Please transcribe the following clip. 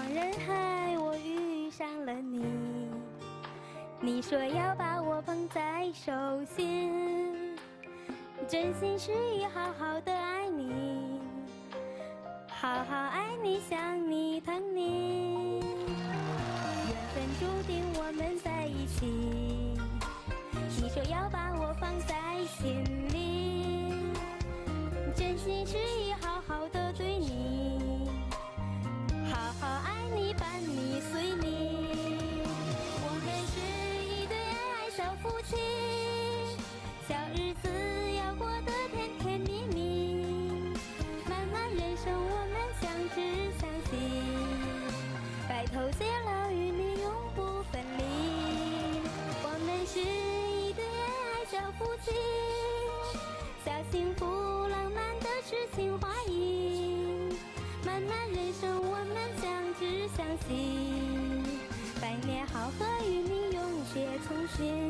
茫人海，我遇上了你。你说要把我捧在手心，真心实意好好的爱你，好好爱你，想你，疼你。缘分注定我们在一起。你说要把我放在心里，真心实意爱爱小夫妻，小日子要过得甜甜蜜蜜，漫漫人生我们相知相惜，白头偕老与你永不分离。我们是一对爱爱小夫妻，小幸福浪漫的诗情画意，漫漫人生我们相知相惜，百年好合与你永结同心。